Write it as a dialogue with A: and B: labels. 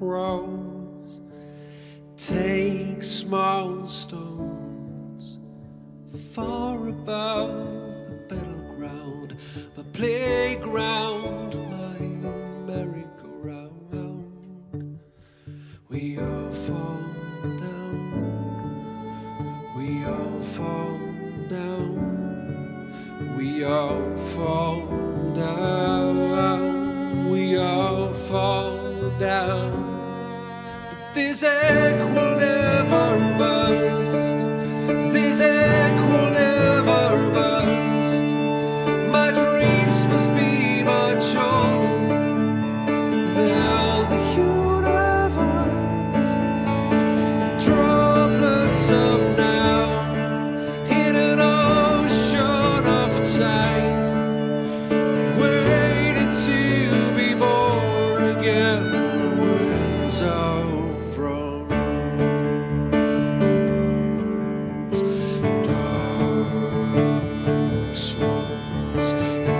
A: crows. Take small stones far above the battleground, my playground, my merry-go-round. We all fall down, we all fall down, we all fall down, we all fall this egg will never burst, this egg will never burst. My dreams must be much older than the universe. Droplets of Jesus.